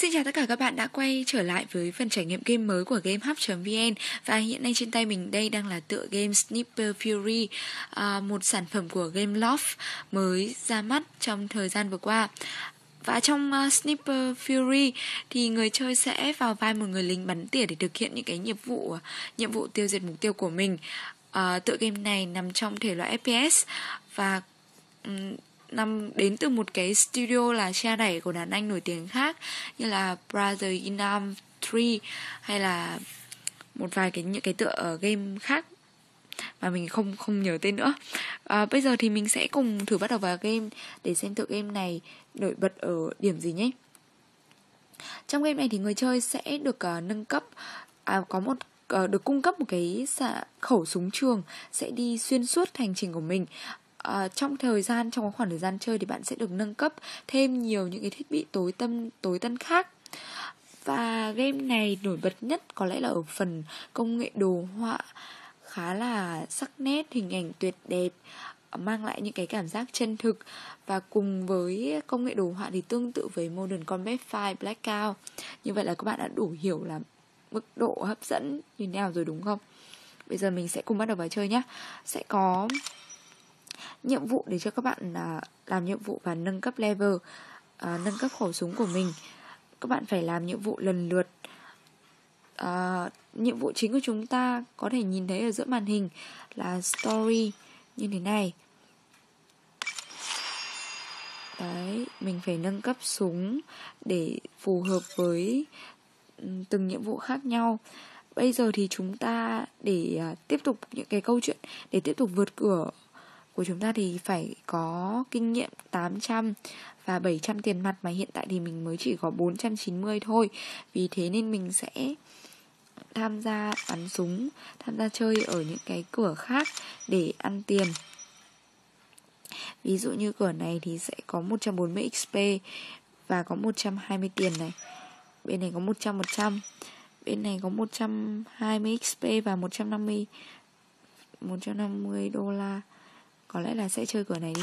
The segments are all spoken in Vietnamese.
Xin chào tất cả các bạn đã quay trở lại với phần trải nghiệm game mới của GameHub.vn Và hiện nay trên tay mình đây đang là tựa game Sniper Fury à, Một sản phẩm của Gameloft mới ra mắt trong thời gian vừa qua và trong uh, Sniper Fury thì người chơi sẽ vào vai một người lính bắn tỉa để thực hiện những cái nhiệm vụ ờ, nhiệm vụ tiêu diệt mục tiêu của mình. Uh, tựa game này nằm trong thể loại FPS và um, nằm đến từ một cái studio là cha đẩy của đàn anh nổi tiếng khác như là Brother in Arms 3 hay là một vài cái những cái tựa ở game khác mà mình không không nhớ tên nữa. À, bây giờ thì mình sẽ cùng thử bắt đầu vào game để xem tựa game này nổi bật ở điểm gì nhé. Trong game này thì người chơi sẽ được uh, nâng cấp à, có một uh, được cung cấp một cái xạ, khẩu súng trường sẽ đi xuyên suốt hành trình của mình À, trong thời gian trong khoảng thời gian chơi thì bạn sẽ được nâng cấp thêm nhiều những cái thiết bị tối tâm tối tân khác và game này nổi bật nhất có lẽ là ở phần công nghệ đồ họa khá là sắc nét, hình ảnh tuyệt đẹp ờ, mang lại những cái cảm giác chân thực. Và cùng với công nghệ đồ họa thì tương tự với Modern Combat 5 Blackout. Như vậy là các bạn đã đủ hiểu là mức độ hấp dẫn như thế nào rồi, đúng không? Bây giờ mình sẽ cùng bắt đầu vào chơi nhé sẽ có nhiệm vụ để cho các bạn à, làm nhiệm vụ và nâng cấp level à, nâng cấp khẩu súng của mình. Các bạn phải làm nhiệm vụ lần lượt. Ờ, nhiệm vụ chính của chúng ta có thể nhìn thấy ở giữa màn hình là story như thế này đấy, mình phải nâng cấp súng để phù hợp với từng nhiệm vụ khác nhau bây giờ thì chúng ta để à, tiếp tục những cái câu chuyện, để tiếp tục vượt cửa của chúng ta thì phải có kinh nghiệm 800 và 700 tiền mặt mà hiện tại thì mình mới chỉ có 490 thôi. Vì thế nên mình sẽ tham gia bắn súng, tham gia chơi ở những cái cửa khác để ăn tiền. Ví dụ như cửa này thì sẽ có 140 XP và có 120 tiền này. Bên này có 100 100. Bên này có 120 XP và 150 150 đô la. Có lẽ là sẽ chơi cửa này đi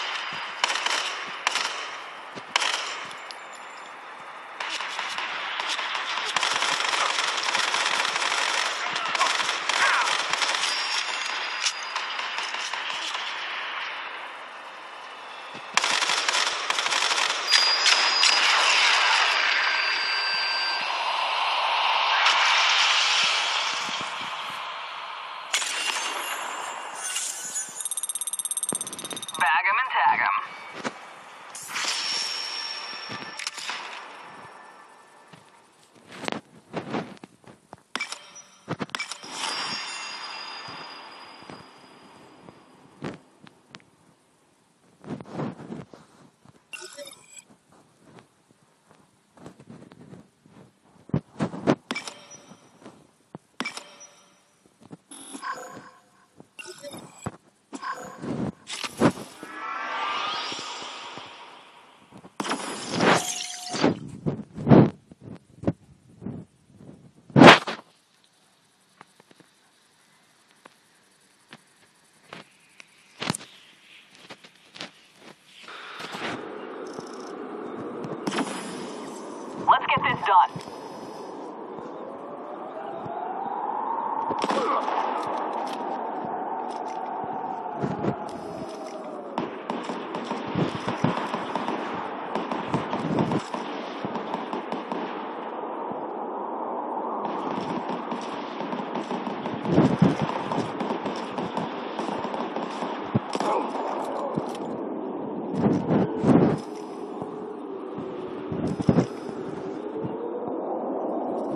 done.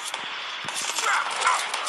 Stop!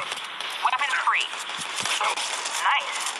Weapon free. Nice.